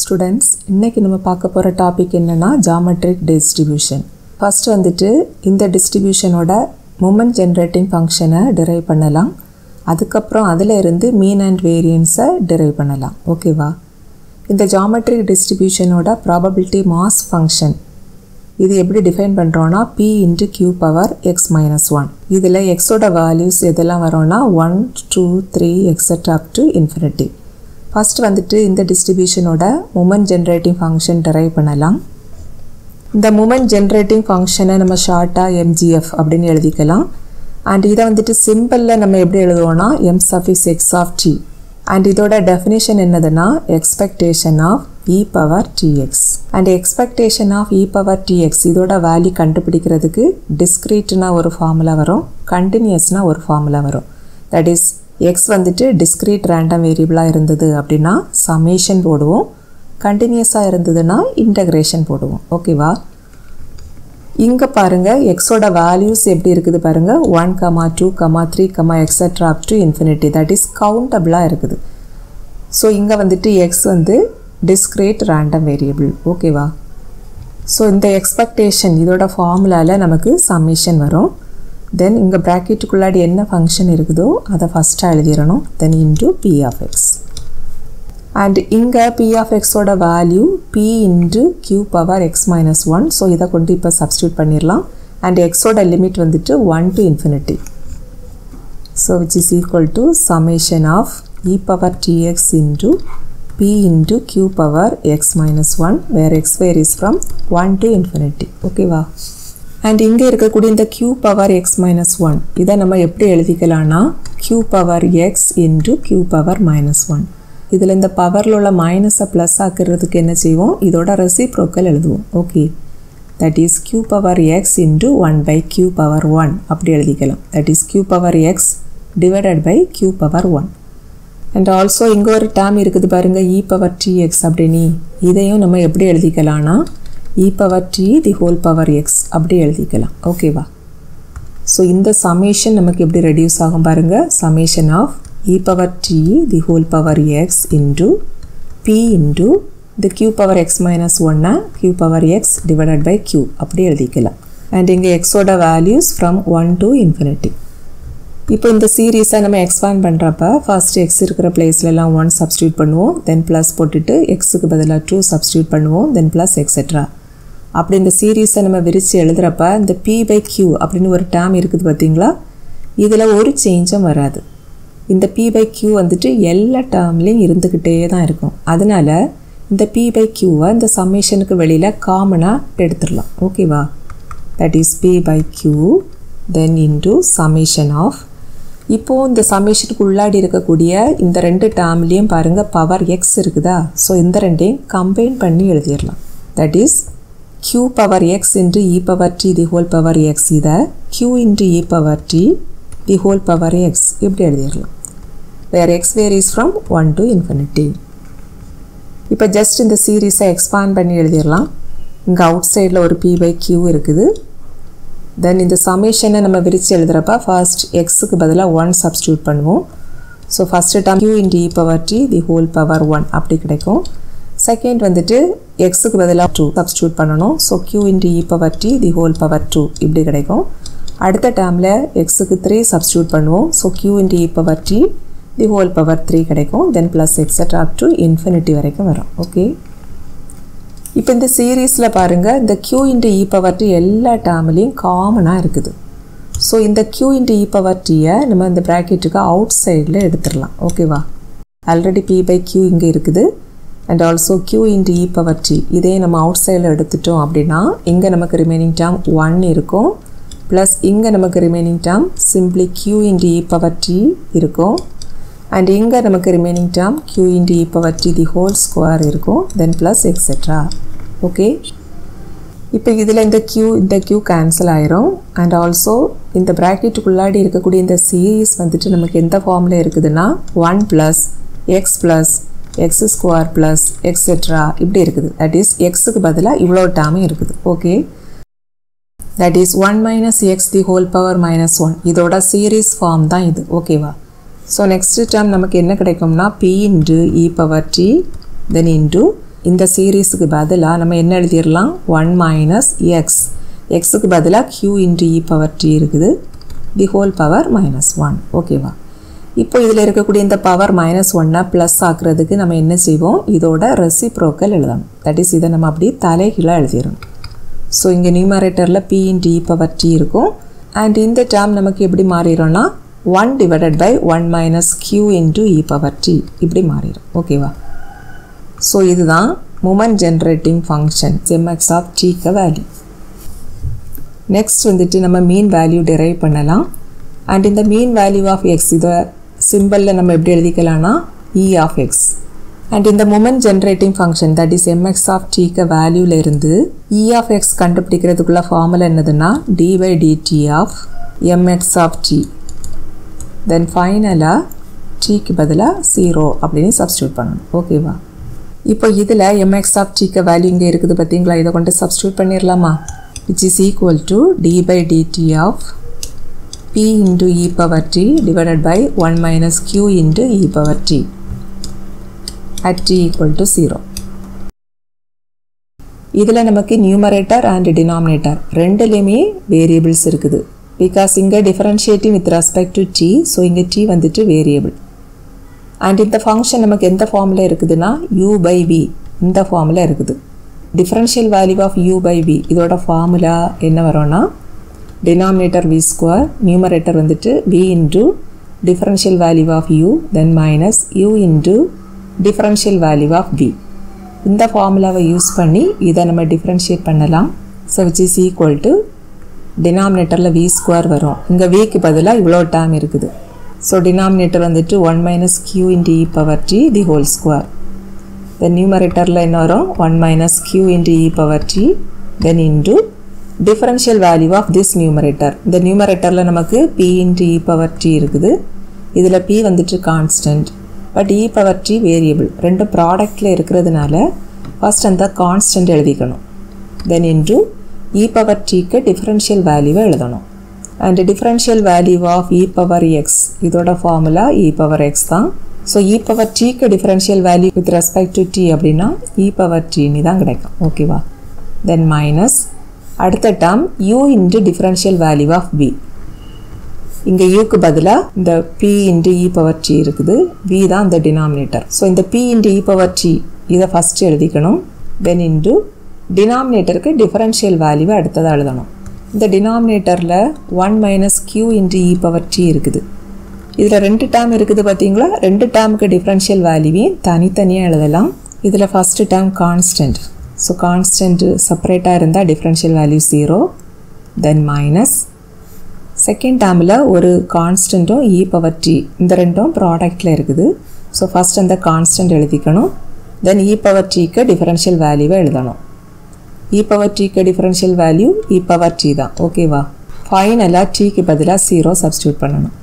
Students இன்றைக்கி நம்ம பார்க்க போகிற டாபிக் என்னென்னா ஜாமெட்ரிக் டிஸ்ட்ரிபியூஷன் ஃபஸ்ட்டு வந்துட்டு இந்த டிஸ்ட்ரிபியூஷனோட மூமெண்ட் ஜென்ரேட்டிங் ஃபங்க்ஷனை டிரைவ் பண்ணலாம். அதுக்கப்புறம் அதில் இருந்து மீன் அண்ட் வேரியன்ஸை டிரைவ் பண்ணலாம். ஓகேவா இந்த ஜாமெட்ரிக் டிஸ்ட்ரிபியூஷனோட ப்ராபபிலிட்டி மாஸ் ஃபங்க்ஷன் இது எப்படி டிஃபைன் பண்ணுறோன்னா P into Q power X minus one இதில் எக்ஸோட வேல்யூஸ் எதெல்லாம் வரோன்னா one two three extra up to infinity first வந்துட்டு இந்த டிஸ்ட்ரிபியூஷனோட மூமெண்ட் ஜென்ரேட்டிங் ஃபங்க்ஷன் டெரைவ் பண்ணலாம். இந்த மூமெண்ட் ஜென்ரேட்டிங் ஃபங்க்ஷனை நம்ம ஷார்ட்டாக எம்ஜிஎஃப் அப்படின்னு எழுதிக்கலாம். அண்ட் இதை வந்துட்டு சிம்பிளில் நம்ம எப்படி எழுதுவோம்னா m suffix x of t and இதோட டெஃபினேஷன் என்னதுன்னா expectation of e power t x and expectation of e power t x இதோட வேல்யூ கண்டுபிடிக்கிறதுக்கு டிஸ்க்ரீட்னா ஒரு ஃபார்முலா வரும் கண்டினியூஸ்னால் ஒரு ஃபார்முலா வரும். தட் இஸ் எக்ஸ் வந்துட்டு டிஸ்க்ரீட் ரேண்டம் வேரியபிளாக இருந்தது அப்படின்னா சமேஷன் போடுவோம். கண்டினியூஸாக இருந்ததுன்னா இன்டகிரேஷன் போடுவோம். ஓகேவா இங்கே பாருங்கள் எக்ஸோட வேல்யூஸ் எப்படி இருக்குது பாருங்கள் one comma two comma three comma extra up to infinity that is கவுண்டபிளாக இருக்குது. ஸோ இங்கே வந்துட்டு எக்ஸ் வந்து டிஸ்கிரேட் ரேண்டம் வேரியபிள் ஓகேவா ஸோ இந்த எக்ஸ்பெக்டேஷன் இதோட ஃபார்முலாவில் நமக்கு சம்மிஷன் வரும். தென் இங்கே ப்ராக்கெட்டுக்குள்ளாடி என்ன ஃபங்க்ஷன் இருக்குதோ அதை ஃபஸ்ட்டாக எழுதிடணும் then into p of x and இங்கே பி ஆஃப் எக்ஸோட value p into q power x minus one so இதை கொண்டு இப்போ சப்ஸ்டியூட் பண்ணிடலாம் அண்ட் எக்ஸோட லிமிட் வந்துட்டு one to infinity so which is equal to summation of e power t x into p into q power x minus one where x varies from one to infinity ஓகேவா and இங்கே இருக்கக்கூடிய இந்த q power x minus one இதை நம்ம எப்படி எழுதிக்கலாம்னா q power x into q power minus one இதில் இந்த பவரில் உள்ள மைனஸை ப்ளஸ் ஆக்கிறதுக்கு என்ன செய்வோம்? இதோட ரெசிப்ரோக்கல் எழுதுவோம். Okay that is q power x into one by q power one அப்படி எழுதிக்கலாம். That is q power x divided by q power one and also இங்கே ஒரு டேம் இருக்குது பாருங்கள் இ e பவர் டிஎக்ஸ் அப்படின்னு. இதையும் நம்ம எப்படி எழுதிக்கலாம்னா e power t the whole power x அப்படி எழுதிக்கலாம். ஓகேவா ஸோ இந்த சமேஷன் நமக்கு எப்படி ரெடியூஸ் ஆகும் பாருங்கள் summation of e power t the whole power x into p into இந்த கியூ பவர் எக்ஸ் மைனஸ் ஒன்னை q power x divided by q அப்படி எழுதிக்கலாம். அண்ட் இங்கே எக்ஸோட values from one to infinity இப்போ இந்த சீரீஸை நம்ம எக்ஸ்பேண்ட் பண்ணுறப்ப ஃபர்ஸ்ட் எக்ஸ் இருக்கிற பிளேஸ்லலாம் ஒன் சப்ஸ்டியூட் பண்ணுவோம். தென் ப்ளஸ் போட்டுட்டு எக்ஸுக்கு பதிலாக டூ சப்ஸ்டியூட் பண்ணுவோம். தென் ப்ளஸ் எக்ஸெட்ரா அப்படி இந்த சீரீஸை நம்ம விரித்து எழுதுகிறப்ப இந்த பி பை கியூ அப்படின்னு ஒரு டேம் இருக்குது பார்த்தீங்களா? இதில் ஒரு சேஞ்சும் வராது. இந்த பி பை கியூ வந்துட்டு எல்லா டேர்ம்லேயும் இருந்துக்கிட்டே தான் இருக்கும். அதனால் இந்த பி பை கியூவை இந்த சம்மேஷனுக்கு வெளியில் காமனாக எடுத்துடலாம். ஓகேவா that is p by q then into summation of இப்போது இந்த சமேஷனுக்கு உள்ளாடி இருக்கக்கூடிய இந்த ரெண்டு டேர்ம்லேயும் பாருங்கள் பவர் எக்ஸ் இருக்குதா? ஸோ இந்த ரெண்டையும் கம்பைன் பண்ணி எழுதிடலாம். That is q power x into e power t the whole power x இதை q into e power t the whole power x இப்படி எழுதிடலாம் where x varies from one to infinity இப்போ just இந்த சீரீஸை expand பண்ணி எழுதிடலாம் இங்கே out சைடில் ஒரு பி பை கியூ இருக்குது. தென் இந்த சமேஷனை நம்ம விரித்து எழுதுகிறப்ப ஃபர்ஸ்ட் எக்ஸுக்கு பதிலாக ஒன் சப்ஸ்டியூட் பண்ணுவோம். So first term q into e power t the whole power one அப்படி கிடைக்கும். செகண்ட் வந்துட்டு எக்ஸுக்கு பதிலாக டூ சப்ஸ்டியூட் பண்ணணும். So q into e power t the whole power two இப்படி கிடைக்கும். அடுத்த டேர்மில் எக்ஸுக்கு த்ரீ சப்ஸ்டியூட் பண்ணுவோம். So q into e power t the whole power three கிடைக்கும். Then plus extra up to infinity வரைக்கும் வரும். ஓகே இப்போ இந்த சீரீஸில் பாருங்கள் இந்த q into e power t எல்லா டேர்ம்லேயும் காமனாக இருக்குது. ஸோ இந்த க்யூ இன்ட்டு இ பவர் டீயை நம்ம இந்த ப்ராக்கெட்டுக்கு அவுட் சைடில் எடுத்துடலாம். ஓகேவா ஆல்ரெடி பி பை க்யூ இங்கே இருக்குது. And also q into e power t இதே நம்ம அவுட் சைடில் எடுத்துட்டோம் அப்படின்னா இங்கே நமக்கு ரிமைனிங் டேர்ம் ஒன் இருக்கும். ப்ளஸ் இங்கே நமக்கு remaining term simply q into e power t இருக்கும். அண்ட் இங்கே நமக்கு remaining term q into e power t the whole square இருக்கும். தென் ப்ளஸ் எக்ஸெட்ரா ஓகே இப்போ இதில் இந்த க்யூ இந்த க்யூ கேன்சல் ஆயிரும். அண்ட் ஆல்சோ இந்த ப்ராக்கெட்டுக்குள்ளாடி இருக்கக்கூடிய இந்த சீரீஸ் வந்துட்டு நமக்கு எந்த ஃபார்மில் இருக்குதுன்னா one plus x plus x square plus etcetera இப்படி இருக்குது. தட் இஸ் எக்ஸுக்கு பதிலாக இவ்வளோ டேமும் இருக்குது. Okay that is one minus x the whole power minus one இதோட சீரீஸ் ஃபார்ம் தான் இது. ஓகேவா ஸோ நெக்ஸ்ட் டேம் நமக்கு என்ன கிடைக்கும்னா p into e power t then into இந்த சீரீஸுக்கு பதிலாக நம்ம என்ன எழுதிடலாம்? ஒன் மைனஸ் எக்ஸ் எக்ஸுக்கு பதிலாக q into e power t இருக்குது. The whole power minus one ஓகேவா இப்போ இதில் இருக்கக்கூடிய இந்த பவர் மைனஸ் ஒன்னை ப்ளஸ் ஆக்குறதுக்கு நம்ம என்ன செய்வோம்? இதோட ரெசிப்ரோக்கல் எழுதணும். தட் இஸ் இதை நம்ம அப்படியே தலைகீழாக எழுதிடணும். ஸோ இங்கே நியூமரேட்டரில் p t e power t இருக்கும். அண்ட் இந்த டேர்ம் நமக்கு எப்படி மாறிடும்னா one divided by one minus q into e power t இப்படி மாறிடும். ஓகேவா ஸோ இதுதான் moment generating function M x of டீக்க value next வந்துட்டு நம்ம மீன் வேல்யூ டிரைவ் பண்ணலாம். அண்ட் இந்த மீன் வேல்யூ ஆஃப் எக்ஸ் இதை சிம்பிளில் நம்ம எப்படி எழுதிக்கலாம்னா இ ஆஃப் எக்ஸ் அண்ட் இந்த moment generating function that is M x of டீக்க வேல்யூவில் இருந்து இ ஆஃப் எக்ஸ் கண்டுபிடிக்கிறதுக்குள்ள ஃபார்முலா என்னதுன்னா d by d t of M x of t then ஃபைனலாக டீக்கு பதிலாக ஜீரோ அப்படின்னு சப்ஸ்டியூட் பண்ணணும். ஓகேவா இப்போ இதில் எம்எக்ஸ் ஆஃப் டீக்க வேல்யூ இங்கே இருக்குது பார்த்தீங்களா இதை கொண்டு சப்ஸ்டியூட் பண்ணிடலாமா which is equal to d by d t of p into e power t divided by 1 minus q into e power t at t equal to 0. இதில் நமக்கு நியூமரேட்டர் அண்ட் டினாமினேட்டர் ரெண்டுலேயுமே variables இருக்குது. Because இங்கே differentiating with respect to t so இங்கே D வந்துட்டு variable and இந்த function நமக்கு எந்த ஃபார்மில் இருக்குதுன்னா யூ பை வி இந்த ஃபார்மில் இருக்குது. Differential value of u by v இதோட ஃபார்முலா என்ன வரும்னா டினாமினேட்டர் வி ஸ்கொயர் நியூமரேட்டர் வந்துட்டு v into differential value of u then minus u into differential value of v இந்த ஃபார்முலாவை யூஸ் பண்ணி இதை நம்ம டிஃப்ரென்ஷியேட் பண்ணலாம். So which is equal to டினாமினேட்டரில் வி ஸ்கொயர் வரும். இங்கே விக்கு பதிலாக இவ்வளோ டேம் இருக்குது. ஸோ டினாமினேட்டர் வந்துட்டு one minus q into e power t the whole square then நியூமரேட்டரில் என்ன வரும்? One minus q into e power t then into differential value of this numerator இந்த நியூமரேட்டரில் நமக்கு p into e power t இருக்குது. இதில் B வந்துட்டு constant but e power t variable ரெண்டு ப்ராடக்டில் இருக்கிறதுனால ஃபஸ்ட் அந்த கான்ஸ்டன்ட் எழுதிக்கணும். தென் இன்டு இ பவர் டிக்கு டிஃபரன்ஷியல் வேல்யூவை எழுதணும். And differential value of e power x இதோட ஃபார்முலா இ பவர் எக்ஸ் தான். ஸோ இ பவர் டிக்கு differential value with respect to t அப்படின்னா இ பவர் டின்னு தான் கிடைக்கும். ஓகேவா தென் மைனஸ் அடுத்த term u into differential value of p இங்கே யூக்கு பதிலாக இந்த p into e power t இருக்குது. வி தான் இந்த டினாமினேட்டர் ஸோ இந்த p into e power t இதை ஃபஸ்ட்டு எழுதிக்கணும். தென் இன்ட்டு டினாமினேட்டருக்கு டிஃபரன்ஷியல் வேல்யூவை அடுத்ததாக எழுதணும். இந்த டினாமினேட்டரில் one minus q into e power t இருக்குது. இதில் ரெண்டு டேர்ம் இருக்குது பார்த்தீங்களா ரெண்டு டேர்முக்கு டிஃப்ரென்ஷியல் வேல்யூவையும் தனித்தனியாக எழுதலாம். இதில் first term constant so constant செப்பரேட்டாக இருந்தால் differential value zero then minus second டேர்மில் ஒரு கான்ஸ்டண்ட்டும் இ பவர் டி இந்த ரெண்டும் ப்ராடக்டில் இருக்குது. ஸோ ஃபஸ்ட் அந்த கான்ஸ்டன்ட் எழுதிக்கணும். தென் இ பவர் டிக்கு டிஃபரன்ஷியல் வேல்யூவை எழுதணும். இ பவர் டிக்கு differential value e power t தான். ஓகேவா ஃபைனலாக டீக்கு பதிலாக ஜீரோ சப்ஸ்டியூட் பண்ணணும்.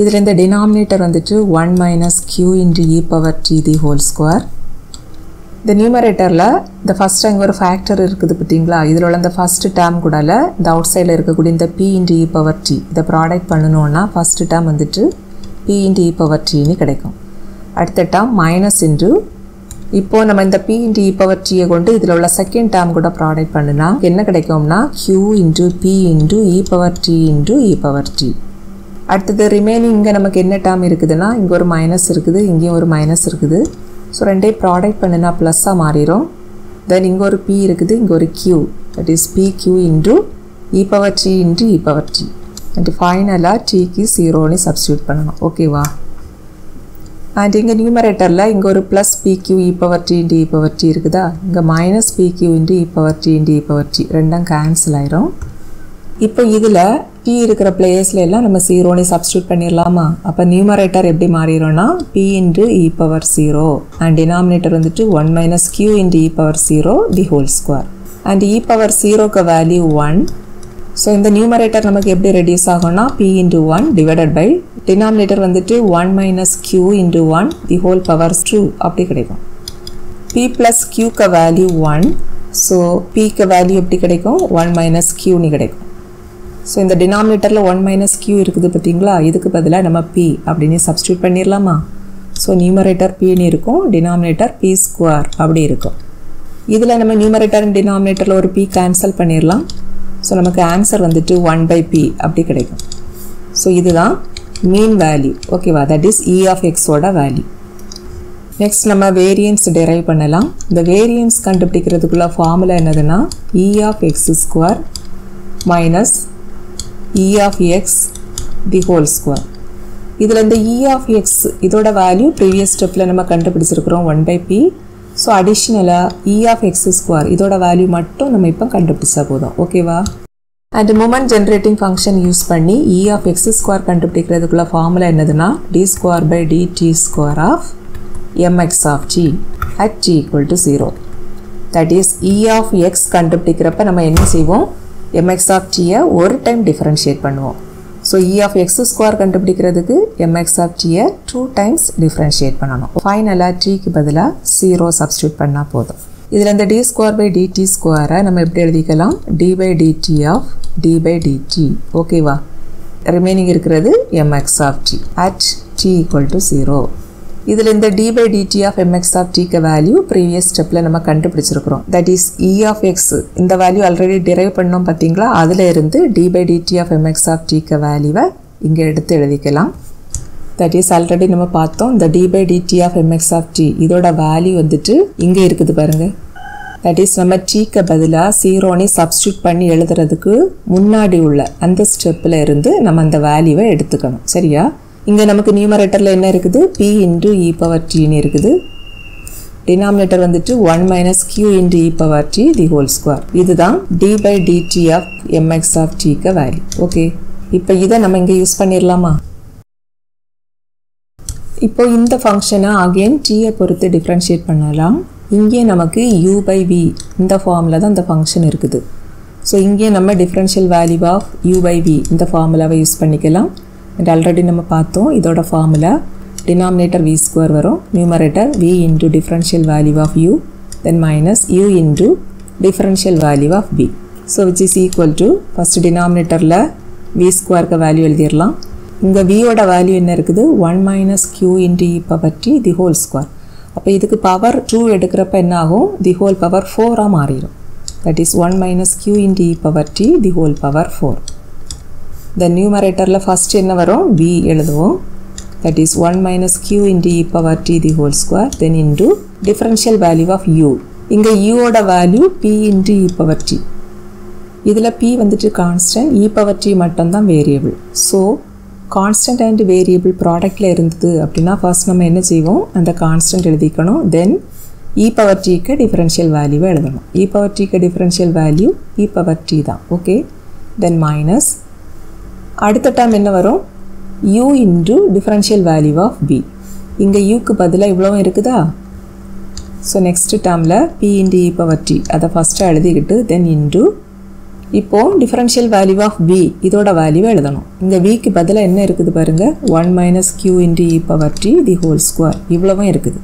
இதில் இந்த டினாமினேட்டர் வந்துட்டு one minus q into e power t the whole square இந்த நியூமரேட்டரில் இந்த ஃபஸ்ட் அங்கே ஒரு ஃபேக்டர் இருக்குது பார்த்தீங்களா இதில் உள்ள இந்த ஃபஸ்ட்டு டேர்ம் கூடல இந்த அவுட் சைடில் இருக்கக்கூடிய இந்த p into e power t இதை ப்ராடக்ட் பண்ணணுன்னா ஃபஸ்ட்டு டேர்ம் வந்துட்டு பி இன்டி இ பவர் டின்னு கிடைக்கும். அடுத்த டேர்ம் மைனஸ் இன்டு இப்போது நம்ம இந்த பி இன்டி இ பவர் டியை கொண்டு இதில் உள்ள செகண்ட் டேர்ம் கூட ப்ராடக்ட் பண்ணுனா என்ன கிடைக்கும்னா q into p into e power t into e power t அடுத்தது ரிமைனிங் இங்கே நமக்கு என்ன டேர்ம் இருக்குதுன்னா இங்கே ஒரு மைனஸ் இருக்குது இங்கேயும் ஒரு மைனஸ் இருக்குது. ஸோ ரெண்டே ப்ராடக்ட் பண்ணினா ப்ளஸ்ஸாக மாறிடும் தென் இங்கே ஒரு பி இருக்குது இங்கே ஒரு q that is p q into e power t into e power t and ஃபைனலாக டிக்கு ஜீரோன்னு சப்ஸ்டியூட் பண்ணணும். ஓகேவா அண்ட் இங்கே நியூமரேட்டரில் இங்கே ஒரு plus p q e power t into e power t இருக்குதா? இங்கே minus p q into e power t into e power t ரெண்டும் கேன்சல் ஆயிரும். இப்போ இதில் பி இருக்கிற பிளேயர்ஸில் எல்லாம் நம்ம ஜீரோனே சப்ஸ்டியூட் பண்ணிடலாமா அப்போ நியூமரேட்டர் எப்படி மாறிடும்னா p into e power zero and denominator வந்துட்டு one minus q into e power zero the whole square and e power ஜீரோக்கு வேல்யூ ஒன் ஸோ இந்த நியூமரேட்டர் நமக்கு எப்படி ரெடியூஸ் ஆகும்னா p into one divided by denominator வந்துட்டு one minus q into one the whole power two அப்படி கிடைக்கும். P plus கியூக்கு value one so பிக்கு வேல்யூ எப்படி கிடைக்கும்? ஒன் மைனஸ் கியூன்னு கிடைக்கும். ஸோ இந்த டினாமினேட்டரில் ஒன் மைனஸ் கியூ இருக்குது பார்த்தீங்களா? இதுக்கு பதிலாக நம்ம பி அப்படின்னு சப்ஸ்டியூட் பண்ணிடலாமா ஸோ நியூமரேட்டர் பின்னு இருக்கும் டினாமினேட்டர் பி ஸ்கொயர் அப்படி இருக்கும். இதில் நம்ம நியூமரேட்டர் அண்ட் டினாமினேட்டரில் ஒரு பி கேன்சல் பண்ணிடலாம் ஸோ நமக்கு ஆன்சர் வந்துட்டு ஒன் பை பி அப்படி கிடைக்கும். ஸோ இதுதான் மீன் வேல்யூ ஓகேவா தட் இஸ் இ ஆஃப் எக்ஸோட வேல்யூ நெக்ஸ்ட் நம்ம வேரியன்ஸ் டெரைவ் பண்ணலாம். இந்த வேரியன்ஸ் கண்டுபிடிக்கிறதுக்குள்ள ஃபார்முலா என்னதுன்னா e of x square minus e of x the whole square இதில் இந்த இ ஆஃப் எக்ஸ் இதோட வேல்யூ ப்ரீவியஸ் ஸ்டெப்பில் நம்ம கண்டுபிடிச்சிருக்கிறோம் ஒன் பை பி ஸோ அடிஷ்னலாக இ ஆஃப் எக்ஸ் ஸ்கொயர் இதோட வேல்யூ மட்டும் நம்ம இப்போ கண்டுபிடிச்சா போதும். ஓகேவா and moment generating function use பண்ணி இ ஆஃப் எக்ஸ் ஸ்கொயர் கண்டுபிடிக்கிறதுக்குள்ள ஃபார்முலா என்னதுன்னா d square by d t square of M x of t at t equal to 0 that is e of x கண்டுபிடிக்கிறப்ப நம்ம என்ன செய்வோம்? Mx ஆஃப் t ஒரு time differentiate பண்ணுவோம். So e of x square கண்டுபிடிக்கிறதுக்கு MX of டீயை two times differentiate பண்ணணும். ஃபைனலாக டீக்கு பதிலாக ஜீரோ சப்ஸ்டியூட் பண்ணால் போதும். இதில் இந்த டி ஸ்கொயர் பை டிடி ஸ்கொயரை நம்ம எப்படி எழுதிக்கலாம்? D by dt of d by dt ஓகேவா ரிமைனிங் இருக்கிறது MX of t at t equal to zero இதில் இந்த d by dt of MX of டிக்கு வேல்யூ ப்ரீவியஸ் ஸ்டெப்பில் நம்ம கண்டுபிடிச்சிருக்கிறோம். That is E of X இந்த வேல்யூ ஆல்ரெடி டிரைவ் பண்ணோம் பார்த்தீங்களா? அதில் இருந்து d by dt of MX of டிக்கு வேல்யூவை இங்கே எடுத்து எழுதிக்கலாம். தட் இஸ் ஆல்ரெடி நம்ம பார்த்தோம். இந்த d by dt of MX of t இதோட வேல்யூ வந்துட்டு இங்கே இருக்குது பாருங்கள் தட் இஸ் நம்ம டீக்கு பதிலாக சீரோனே சப்ஸ்டியூட் பண்ணி எழுதுறதுக்கு முன்னாடி உள்ள அந்த ஸ்டெப்பில் இருந்து நம்ம அந்த வேல்யூவை எடுத்துக்கணும். சரியா? இங்கே நமக்கு நியூமரேட்டரில் என்ன இருக்குது? பி இன்ட்டு இ பவர் டின்னு இருக்குது. டினாமினேட்டர் வந்துட்டு one minus q into e power t the whole square இதுதான் d by dt of MX of டிக்கு வேல்யூ ஓகே இப்போ இதை நம்ம இங்கே யூஸ் பண்ணிடலாமா இப்போ இந்த ஃபங்க்ஷனை அகெயின் டீயை பொறுத்து டிஃப்ரென்ஷியேட் பண்ணலாம். இங்கே நமக்கு யூ பை வி இந்த ஃபார்மில் தான் இந்த ஃபங்க்ஷன் இருக்குது. ஸோ இங்கே நம்ம differential value of u by v இந்த ஃபார்முலாவை யூஸ் பண்ணிக்கலாம். அண்ட் ஆல்ரெடி நம்ம பார்த்தோம். இதோட ஃபார்முலா டினாமினேட்டர் வி ஸ்கொயர் வரும். Numerator v into differential value of u then minus u into differential value of p so which is equal to first டினாமினேட்டரில் v ஸ்கொயருக்கு value எழுதிடலாம். இங்கே வியோட வேல்யூ என்ன இருக்குது? One minus q into e power t the whole square அப்போ இதுக்கு power two எடுக்கிறப்ப என்ன ஆகும்? தி ஹோல் பவர் ஃபோராக மாறிடும். That is one minus q into e power t the whole power four இந்த நியூமரேட்டரில் ஃபஸ்ட் என்ன வரும்? வி எழுதுவோம். That is one minus q into e power t the whole square then into differential value of u இங்கே யூவோட value p into e power t இதில் B வந்துட்டு constant e power t மட்டும்தான் variable so constant and variable ப்ராடக்டில் இருந்தது அப்படின்னா first நம்ம என்ன செய்வோம்? அந்த கான்ஸ்டன்ட் எழுதிக்கணும். தென் இ பவர் டிக்கு டிஃபரன்ஷியல் வேல்யூவை எழுதணும். இ பவர் டிக்கு differential value e power t தான். ஓகே தென் மைனஸ் அடுத்த டைம் என்ன வரும்? U into differential value of p இங்கே யூக்கு பதிலாக இவ்வளவும் இருக்குதா? ஸோ நெக்ஸ்ட் டேர்மில் p into e power t அதை ஃபஸ்ட்டு எழுதிக்கிட்டு தென் இன்டு இப்போது டிஃபரன்ஷியல் வேல்யூ ஆஃப் பி இதோட வேல்யூவை எழுதணும். இங்கே விக்கு பதிலாக என்ன இருக்குது பாருங்கள் one minus q into e power t the whole square இவ்வளவும் இருக்குது.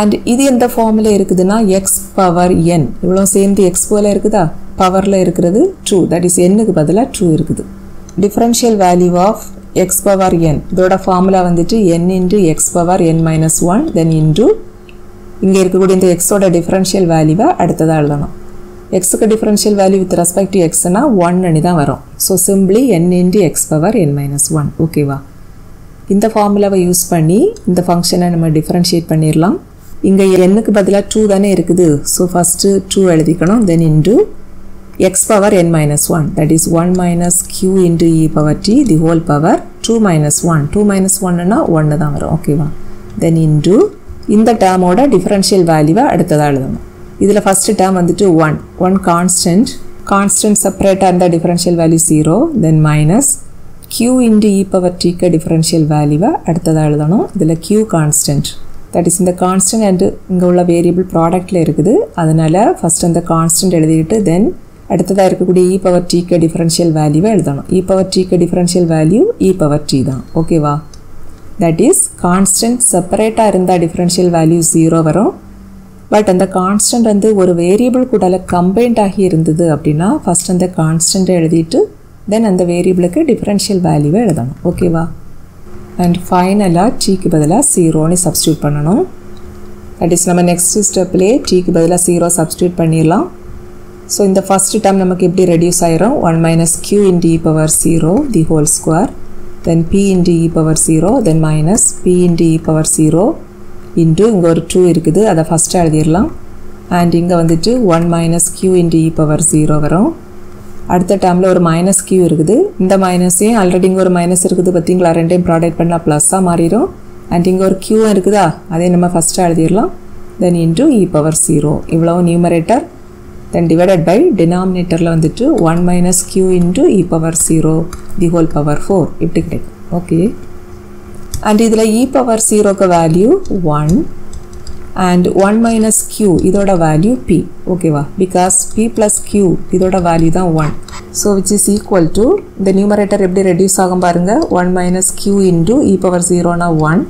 அண்ட் இது எந்த ஃபார்மில் இருக்குதுன்னா எக்ஸ் பவர் என் இவ்வளோ சேர்ந்து எக்ஸ் போல இருக்குதா? பவரில் இருக்கிறது ட்ரூ தட் இஸ் என்னுக்கு பதிலாக ட்ரூ இருக்குது. Differential value of x power n இதோட ஃபார்முலா வந்துட்டு n into x power n minus one then into இங்கே இருக்கக்கூடிய இந்த எக்ஸோட டிஃப்ரென்ஷியல் வேல்யூவை அடுத்ததாக எழுதணும். எக்ஸுக்கு differential value with respect to எக்ஸ்னா ஒன்னு தான் வரும். So simply n into x power n minus one ஓகேவா இந்த ஃபார்முலாவை யூஸ் பண்ணி இந்த ஃபங்க்ஷனை நம்ம டிஃபரன்ஷியேட் பண்ணிடலாம் இங்கே எண்ணுக்கு பதிலாக டூ தானே இருக்குது. ஸோ ஃபஸ்ட்டு டூ எழுதிக்கணும் then into x power n minus one that is one minus q into e power t the whole power two minus one two minus ஒன்னுனா ஒன்று தான் வரும். ஓகேவா தென் இன்டு இந்த டேர்மோட டிஃபரன்ஷியல் வேல்யூவை அடுத்ததாக எழுதணும். இதில் ஃபஸ்ட்டு டேர்ம் வந்துட்டு ஒன் ஒன் கான்ஸ்டன்ட் கான்ஸ்டன்ட் செப்பரேட்டாக இருந்தால் differential value zero then minus q into e power டிக்கு டிஃபரன்ஷியல் வேல்யூவை அடுத்ததாக எழுதணும். இதில் க்யூ கான்ஸ்டன்ட் தட் இஸ் இந்த கான்ஸ்டன்ட் அண்டு இங்கே உள்ள வேரியபிள் ப்ராடக்டில் இருக்குது. அதனால் ஃபஸ்ட் அந்த கான்ஸ்டன்ட் எழுதிக்கிட்டு தென் அடுத்ததாக இருக்கக்கூடிய இ பவர் டிக்கு டிஃபரன்ஷியல் வேல்யூவை எழுதணும் இ பவர் டிக்கு differential value e power t தான் ஓகேவா தட் இஸ் கான்ஸ்டன்ட் செப்பரேட்டாக இருந்தால் டிஃபரன்ஷியல் வேல்யூ ஜீரோ வரும் பட் அந்த கான்ஸ்டன்ட் வந்து ஒரு வேரியபிள் கூடால கம்பைண்ட் ஆகி இருந்தது அப்படின்னா ஃபஸ்ட் அந்த கான்ஸ்டண்ட்டை எழுதிட்டு தென் அந்த வேரியபிளுக்கு டிஃபரன்ஷியல் வேல்யூவை எழுதணும் ஓகேவா அண்ட் ஃபைனலாக டீக்கு பதிலாக ஜீரோன்னு சப்ஸ்டியூட் பண்ணணும் தட் இஸ் நம்ம நெக்ஸ்ட் ஸ்டெப்லேயே டீக்கு பதிலாக ஜீரோ சப்ஸ்டியூட் பண்ணிடலாம் ஸோ இந்த ஃபஸ்ட்டு டைம் நமக்கு எப்படி ரெடியூஸ் ஆயிரும்? One minus q into e power zero the whole square then p into e power zero then minus p into e power zero into இங்கே ஒரு டூ இருக்குது. அதை first எழுதிடலாம். அண்ட் இங்கே வந்துட்டு one minus q into e power zero வரும். அடுத்த டேர்மில் ஒரு மைனஸ் கியூ இருக்குது. இந்த மைனஸையும் ஆல்ரெடி இங்கே ஒரு மைனஸ் இருக்குது பார்த்தீங்களா? ரெண்டையும் ப்ராடக்ட் பண்ணால் ப்ளஸ்ஸாக மாறிடும். அண்ட் இங்கே ஒரு கியூவும் இருக்குதா? அதே நம்ம ஃபஸ்ட்டு எழுதிடலாம். Then into e power zero இவ்வளோ நியூமரேட்டர் தென் டிவைடட் பை டினாமினேட்டரில் வந்துட்டு one minus q into e power zero the whole power four இப்படி கிடைக்கும். ஓகே அண்ட் இதில் இ பவர் ஜீரோக்கு value one and one minus q இதோட value p ஓகேவா because p plus q இதோட value தான் one so which is equal to இந்த numerator எப்படி ரெடியூஸ் ஆகும் பாருங்கள் one minus q into e power ஜீரோனா one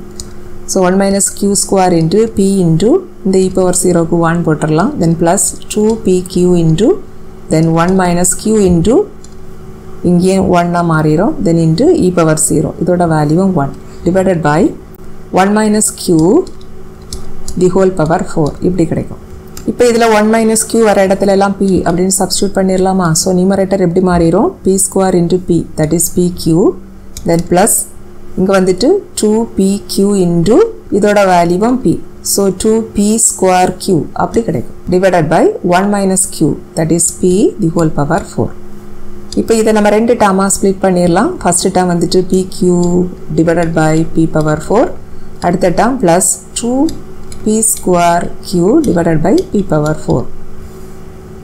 so one minus q square into p into இந்த e power ஜீரோக்கு one போட்டுடலாம் then plus two p q into then one minus q into இங்கேயே ஒன்னாக மாறிடும் then into e power zero இதோட வேல்யூவும் one divided by one minus q the whole power four இப்படி கிடைக்கும். இப்போ இதில் ஒன் மைனஸ் கியூ வர இடத்துல எல்லாம் பி அப்படின்னு சப்ஸ்டியூட் பண்ணிடலாமா ஸோ நியூமரேட்டர் எப்படி மாறிடும் p square into p that is p q then plus இங்கே வந்துட்டு டூ பி கியூ இன்டூ இதோட வேல்யூவும் p so two p square q அப்படி கிடைக்கும். Divided by one minus q that is p the whole power four இப்போ இதை நம்ம ரெண்டு டேர்மாக ஸ்ப்ளிட் பண்ணிடலாம் ஃபஸ்ட்டு டேர்ம் வந்துட்டு p q divided by p power four அடுத்த term plus two p square q divided by p power four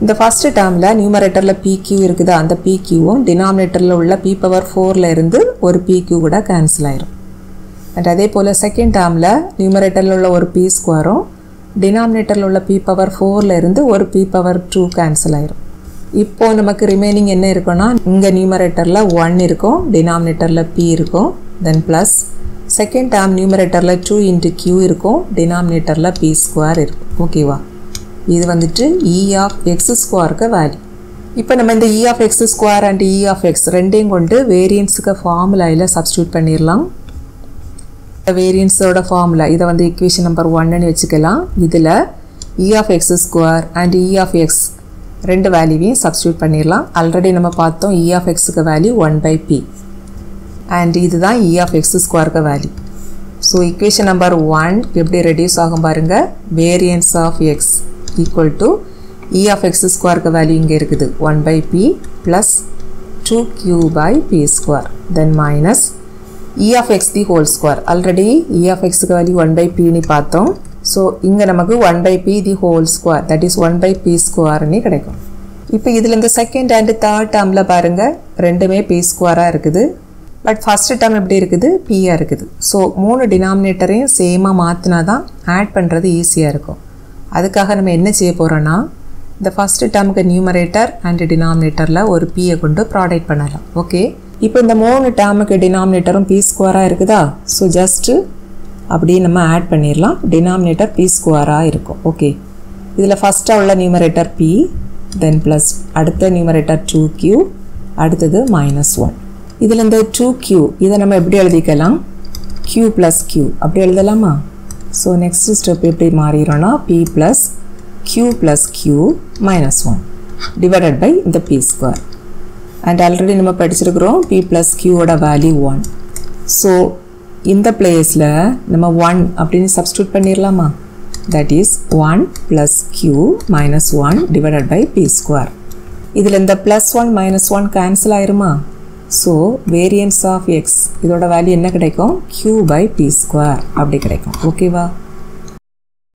இந்த first டேர்மில் நியூமரேட்டரில் பிக்யூ இருக்குது. அந்த பிக்யூவும் டினாமினேட்டரில் உள்ள பி பவர் ஃபோரில் இருந்து ஒரு பிக்யூ கூட கேன்சல் ஆயிரும். அண்ட் அதே போல் செகண்ட் டேர்மில் நியூமரேட்டரில் உள்ள ஒரு பி ஸ்கொயரும் டினாமினேட்டரில் உள்ள பி பவர் ஃபோரில் இருந்து ஒரு பி பவர் டூ கேன்சல் ஆயிரும். இப்போ நமக்கு ரிமைனிங் என்ன இருக்குன்னா இங்கே நியூமரேட்டரில் ஒன் இருக்கும் டினாமினேட்டரில் பி இருக்கும் தென் ப்ளஸ் செகண்ட் டேர்ம் நியூமரேட்டரில் டூ இன்ட்டு கியூ இருக்கும் டினாமினேட்டரில் பி ஸ்கொயர் இருக்கும். ஓகேவா இது வந்துட்டு இ ஆஃப் எக்ஸ் ஸ்கொயருக்கு வேல்யூ இப்போ நம்ம இந்த E of X square and E of X ரெண்டையும் கொண்டு வேரியன்ஸுக்கு ஃபார்முலாயில் சப்ஸ்டியூட் பண்ணிடலாம் வேரியன்ஸோட ஃபார்முலா இதை வந்து இக்குவேஷன் நம்பர் ஒன்னு வச்சுக்கலாம். இதில் E of X square and E of X ரெண்டு வேல்யூவையும் சப்ஸ்டியூட் பண்ணிடலாம் ஆல்ரெடி நம்ம பார்த்தோம் இ ஆஃப் எக்ஸுக்கு value one by p and இதுதான் இ ஆஃப் எக்ஸ் ஸ்கொயருக்கு value so equation number one எப்படி ரெடியூஸ் ஆகும் பாருங்கள் variance of X equal to E of X ஸ்கொயருக்கு வேல்யூ இங்கே இருக்குது. One by p plus two q by p square then minus E of X the whole square already E of எக்ஸுக்கு value one by பின்னு பார்த்தோம். So இங்கே நமக்கு one by p the whole square that is one by p ஸ்கொயர்னு கிடைக்கும். இப்போ இதில் இந்த செகண்ட் அண்ட் தேர்ட் டேர்மில் பாருங்கள் ரெண்டுமே பி ஸ்கொயராக இருக்குது. பட் ஃபஸ்ட்டு டேர்ம் எப்படி இருக்குது? பியாக இருக்குது. ஸோ மூணு டினாமினேட்டரையும் சேமாக மாற்றினா தான் ஆட் பண்ணுறது ஈஸியாக இருக்கும். அதுக்காக நம்ம என்ன செய்ய போகிறோன்னா இந்த ஃபஸ்ட்டு டேர்முக்கு நியூமரேட்டர் அண்ட் டினாமினேட்டரில் ஒரு பியை கொண்டு ப்ராடக்ட் பண்ணலாம். ஓகே இப்போ இந்த மூணு டேர்முக்கு டினாமினேட்டரும் பி ஸ்கொயராக இருக்குதா? ஸோ ஜஸ்ட்டு அப்படியே நம்ம ஆட் பண்ணிடலாம் டினாமினேட்டர் பி ஸ்கொயராக இருக்கும். ஓகே இதில் ஃபஸ்ட்டாக உள்ள நியூமரேட்டர் பி தென் ப்ளஸ் அடுத்த நியூமரேட்டர் டூ கியூ அடுத்தது மைனஸ் ஒன் இதில் இந்த டூ கியூ இதை நம்ம எப்படி எழுதிக்கலாம்? கியூ ப்ளஸ் கியூ அப்படி எழுதலாமா? ஸோ நெக்ஸ்ட் ஸ்டெப் எப்படி மாறிடும்னா p plus q plus q minus one divided by இந்த பி ஸ்கொயர் அண்ட் ஆல்ரெடி நம்ம படிச்சிருக்கிறோம் பி ப்ளஸ் க்யூவோட வேல்யூ ஒன் ஸோ இந்த பிளேஸில் நம்ம ஒன் அப்படின்னு சப்ஸ்டியூட் பண்ணிடலாமா that is one plus q minus one divided by p square இதில் இந்த plus one minus one cancel ஆயிருமா? ஸோ வேரியன்ஸ் ஆஃப் எக்ஸ் இதோட வேல்யூ என்ன கிடைக்கும்? q பை பி ஸ்கொயர் அப்படி கிடைக்கும். ஓகேவா